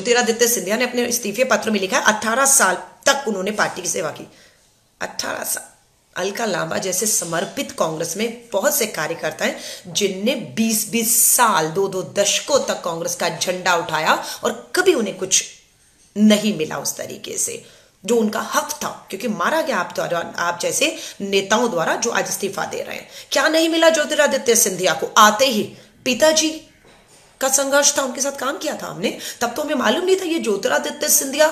ज्योतिरादित्य सिंधिया ने अपने इस्तीफे पत्र में लिखा है अट्ठारह साल तक उन्होंने पार्टी की सेवा की। अट्ठारह साल अलका लांबा जैसे समर्पित कांग्रेस में बहुत से कार्यकर्ता हैं, जिनने 20-20 साल दो दो दशकों तक कांग्रेस का झंडा उठाया और कभी उन्हें कुछ नहीं मिला उस तरीके से, जो उनका हक था, क्योंकि मारा गया आप द्वारा, आप जैसे नेताओं द्वारा जो आज इस्तीफा दे रहे हैं। क्या नहीं मिला ज्योतिरादित्य सिंधिया को? आते ही पिताजी का संघर्ष था, उनके साथ काम किया था हमने, तब तो हमें मालूम नहीं था ये ज्योतिरादित्य सिंधिया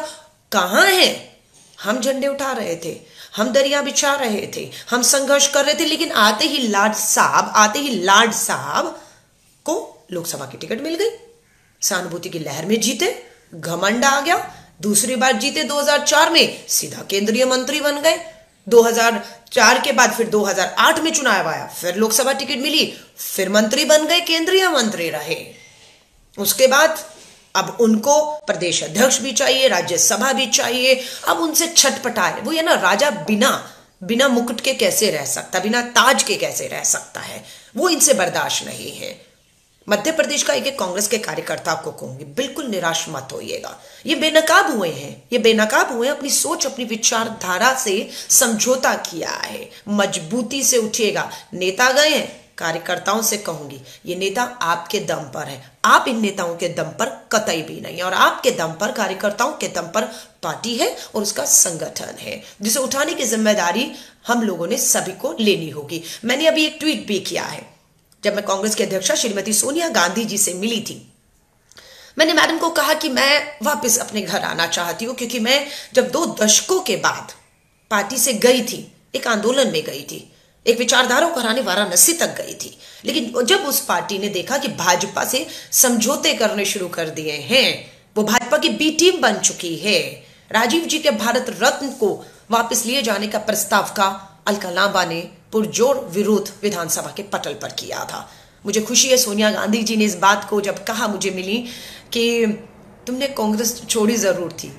कहाँ है। हम झंडे उठा रहे थे, हम दरिया बिछा रहे थे, हम संघर्ष कर रहे थे, लेकिन आते ही लाड साहब, आते ही लाड साहब को लोकसभा की टिकट मिल गई। सहानुभूति की लहर में जीते, घमंड आ गया, दूसरी बार जीते 2004 में सीधा केंद्रीय मंत्री बन गए। 2004 के बाद फिर 2008 में चुनाव आया, फिर लोकसभा टिकट मिली, फिर मंत्री बन गए, केंद्रीय मंत्री रहे। उसके बाद अब उनको प्रदेश अध्यक्ष भी चाहिए, राज्यसभा भी चाहिए। अब उनसे छटपटाए वो ये ना राजा बिना बिना मुकुट के कैसे रह सकता, बिना ताज के कैसे रह सकता है? वो इनसे बर्दाश्त नहीं है। मध्य प्रदेश का एक एक कांग्रेस के कार्यकर्ता को कहूँगी, बिल्कुल निराश मत होइएगा। ये बेनकाब हुए हैं, ये बेनकाब हुए अपनी सोच, अपनी विचारधारा से समझौता किया है। मजबूती से उठिएगा। नेता गए हैं कार्यकर्ताओं से कहूँगी, ये नेता आपके दम पर है। आप इन नेताओं के दम पर कतई भी नहीं और आपके दम पर कार्यकर्ताओं के दम पर पार्टी है और उसका संगठन है। जिसे उठाने की ज़िम्मेदारी हम लोगों ने सभी को लेनी होगी। मैंने अभी एक ट्वीट भी किया है। जब मैं कांग्रेस की अध्यक्षा श्रीमती सोनिया गांधी जी से मिली थी, मैंने मैडम को कहा कि मैं वापस अपने घर आना चाहती हूँ, क्योंकि मैं जब दो दशकों के बाद पार्टी से गई थी, एक आंदोलन में गई थी एक विचारधारा को हराने वाराणसी तक गई थी। लेकिन जब उस पार्टी ने देखा कि भाजपा से समझौते करने शुरू कर दिए हैं, वो भाजपा की बी टीम बन चुकी है। राजीव जी के भारत रत्न को वापस लिए जाने का प्रस्ताव का अलका लांबा ने पुरजोर विरोध विधानसभा के पटल पर किया था। मुझे खुशी है, सोनिया गांधी जी ने इस बात को जब कहा, मुझे मिली कि तुमने कांग्रेस छोड़ी ज़रूर थी,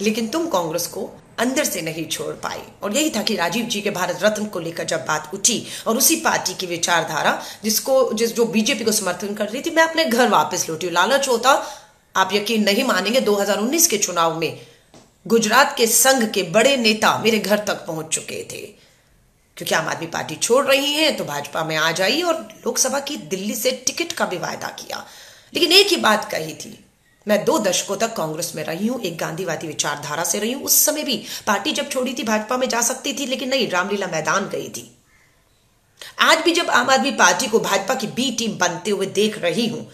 लेकिन तुम कांग्रेस को अंदर से नहीं छोड़ पाई। और यही था कि राजीव जी के भारत रत्न को लेकर जब बात उठी, और उसी पार्टी की विचारधारा जिसको, जिस, जो बीजेपी को समर्थन कर रही थी, मैं अपने घर वापस लौटी। लालच होता आप यकीन नहीं मानेंगे 2019 के चुनाव में गुजरात के संघ के बड़े नेता मेरे घर तक पहुँच चुके थे। क्योंकि आम आदमी पार्टी छोड़ रही है तो भाजपा में आ जाइए, और लोकसभा की दिल्ली से टिकट का भी वायदा किया। लेकिन एक ही बात कही थी मैं दो दशकों तक कांग्रेस में रही हूँ, एक गांधीवादी विचारधारा से रही हूँ। उस समय भी पार्टी जब छोड़ी थी, भाजपा में जा सकती थी, लेकिन नहीं, रामलीला मैदान गई थी। आज भी जब आम आदमी पार्टी को भाजपा की बी टीम बनते हुए देख रही हूँ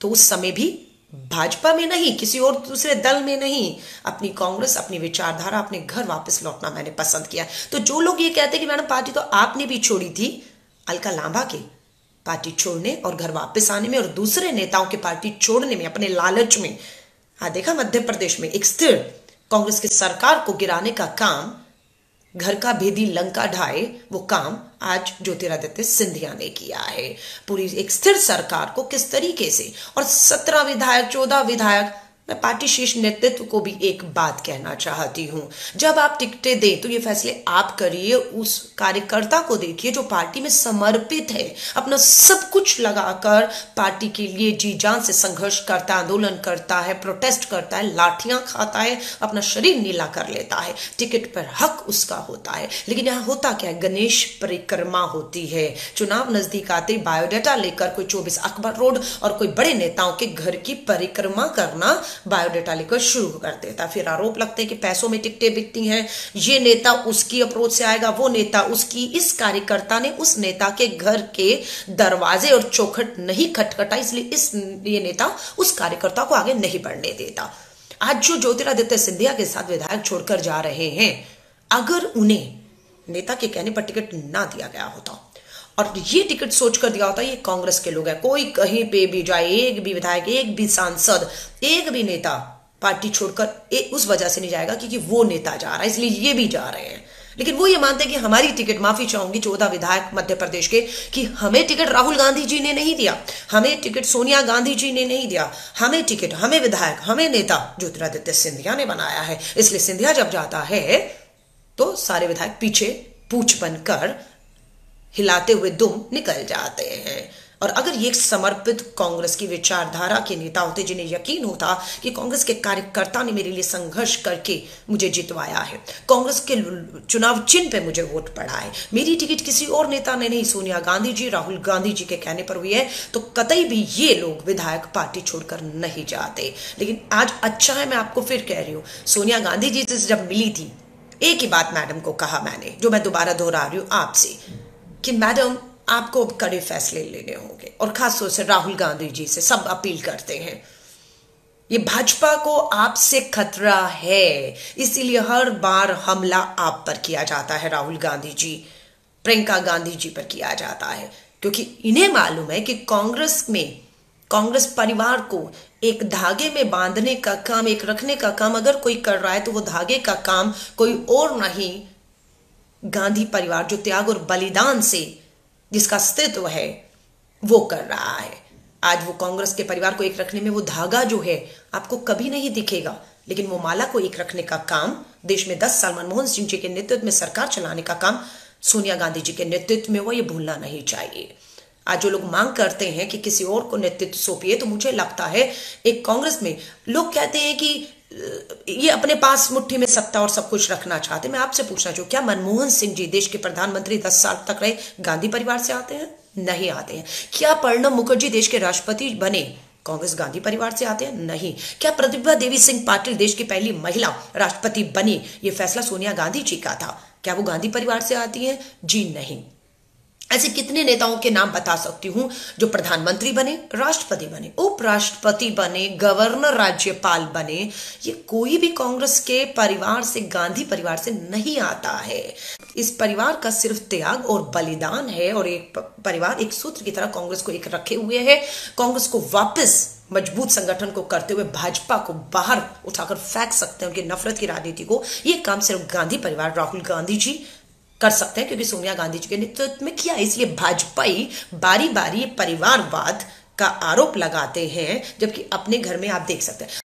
तो उस समय भी भाजपा में नहीं, किसी और दूसरे दल में नहीं। अपनी कांग्रेस, अपनी विचारधारा, अपने घर वापस लौटना मैंने पसंद किया। तो जो लोग ये कहते कि मैडम, पार्टी तो आपने भी छोड़ी थी, अलका लांबा के। पार्टी छोड़ने और घर वापस आने में और दूसरे नेताओं के पार्टी छोड़ने में, अपने लालच में। हाँ देखा मध्य प्रदेश में एक स्थिर कांग्रेस की सरकार को गिराने का काम, घर का भेदी लंका ढाए, वो काम आज ज्योतिरादित्य सिंधिया ने किया है। पूरी एक स्थिर सरकार को किस तरीके से? और सत्रह विधायक, चौदह विधायक मैं पार्टी शीर्ष नेतृत्व को भी एक बात कहना चाहती हूँ। जब आप टिकटें दें तो ये फैसले आप करिए, उस कार्यकर्ता को देखिए जो पार्टी में समर्पित है। अपना सब कुछ लगाकर पार्टी के लिए जी जान से संघर्ष करता है आंदोलन करता है, प्रोटेस्ट करता है, लाठियाँ खाता है, अपना शरीर नीला कर लेता है। टिकट पर हक उसका होता है। लेकिन यहाँ होता क्या है? गणेश परिक्रमा होती है। चुनाव नज़दीक आते बायोडाटा लेकर कोई चौबीस अकबर रोड और कोई बड़े नेताओं के घर की परिक्रमा करना बायोडेटा लेकर शुरू कर देता फिर आरोप लगते हैं कि पैसों में टिकटें बिकती हैं। ये नेता उसकी अप्रोच से आएगा, वो नेता उसकी, इस कार्यकर्ता ने उस नेता के घर के दरवाजे और चौखट नहीं खटखटा, इसलिए इस, ये नेता उस कार्यकर्ता को आगे नहीं बढ़ने देता। आज जो ज्योतिरादित्य सिंधिया के साथ विधायक छोड़कर जा रहे हैं, अगर उन्हें नेता के कहने पर टिकट ना दिया गया होता और ये टिकट सोच कर दिया होता है, ये कांग्रेस के लोग हैं। कोई कहीं पे भी जाए, एक भी विधायक, एक भी सांसद, एक भी नेता पार्टी छोड़कर उस वजह से नहीं जाएगा क्योंकि वो नेता जा रहा है, इसलिए ये भी जा रहे हैं। लेकिन वो ये मानते हैं कि हमारी टिकट माफ़ी चाहूँगी चौदह विधायक मध्य प्रदेश के कि हमें टिकट राहुल गांधी जी ने नहीं दिया, हमें टिकट सोनिया गांधी जी ने नहीं दिया, हमें टिकट, हमें विधायक, हमें नेता ज्योतिरादित्य सिंधिया ने बनाया है। इसलिए सिंधिया जब जाता है तो सारे विधायक पीछे पूछ बनकर हिलाते हुए दुम निकल जाते हैं। और अगर ये समर्पित कांग्रेस की विचारधारा के नेता होते जिन्हें यकीन होता कि कांग्रेस के कार्यकर्ता ने मेरे लिए संघर्ष करके मुझे जितवाया है, कांग्रेस के चुनाव चिन्ह पे मुझे वोट पड़ा है, मेरी टिकट किसी और नेता ने नहीं, सोनिया गांधी जी, राहुल गांधी जी के कहने पर हुई है तो कतई भी ये लोग विधायक पार्टी छोड़कर नहीं जाते। लेकिन आज अच्छा है, मैं आपको फिर कह रही हूँ, सोनिया गांधी जी से जब मिली थी, एक ही बात मैडम को कहा मैंने, जो मैं दोबारा दोहरा रही हूँ आपसे। कि मैडम, आपको अब कड़े फैसले लेने होंगे। और खासतौर से राहुल गांधी जी से सब अपील करते हैं। ये भाजपा को आपसे खतरा है, इसीलिए हर बार हमला आप पर किया जाता है, राहुल गांधी जी, प्रियंका गांधी जी पर किया जाता है। क्योंकि इन्हें मालूम है कि कांग्रेस में, कांग्रेस परिवार को एक धागे में बांधने का काम, एक रखने का काम अगर कोई कर रहा है तो वो धागे का काम कोई और नहीं गांधी परिवार जो त्याग और बलिदान से जिसका अस्तित्व है, वो कर रहा है। आज वो कांग्रेस के परिवार को एक रखने में वो धागा जो है, आपको कभी नहीं दिखेगा। लेकिन वो माला को एक रखने का काम, देश में दस साल मनमोहन सिंह जी के नेतृत्व में सरकार चलाने का काम, सोनिया गांधी जी के नेतृत्व में वो ये भूलना नहीं चाहिए। आज जो लोग मांग करते हैं कि किसी और को नेतृत्व सौंपिए तो मुझे लगता है एक कांग्रेस में लोग कहते हैं कि ये अपने पास मुट्ठी में सत्ता और सब कुछ रखना चाहते मैं आपसे पूछना चाहूँ, क्या मनमोहन सिंह जी देश के प्रधानमंत्री दस साल तक रहे? गांधी परिवार से आते हैं? नहीं आते हैं। क्या प्रणब मुखर्जी देश के राष्ट्रपति बने? कांग्रेस गांधी परिवार से आते हैं? नहीं। क्या प्रतिभा देवी सिंह पाटिल देश की पहली महिला राष्ट्रपति बनी? ये फैसला सोनिया गांधी जी का था। क्या वो गांधी परिवार से आती है? जी नहीं। ऐसे कितने नेताओं के नाम बता सकती हूँ जो प्रधानमंत्री बने, राष्ट्रपति बने, उपराष्ट्रपति बने, गवर्नर, राज्यपाल बने, ये कोई भी कांग्रेस के परिवार से, गांधी परिवार से नहीं आता है। इस परिवार का सिर्फ़ त्याग और बलिदान है और एक परिवार एक सूत्र की तरह कांग्रेस को एक रखे हुए है। कांग्रेस को वापस मज़बूत संगठन को करते हुए भाजपा को बाहर उठाकर फेंक सकते हैं उनकी नफरत की राजनीति को। ये काम सिर्फ़ गांधी परिवार, राहुल गांधी जी कर सकते हैं, क्योंकि सोनिया गांधी जी के नेतृत्व में किया इसलिए भाजपा ही बारी बारी परिवारवाद का आरोप लगाते हैं, जबकि अपने घर में आप देख सकते हैं।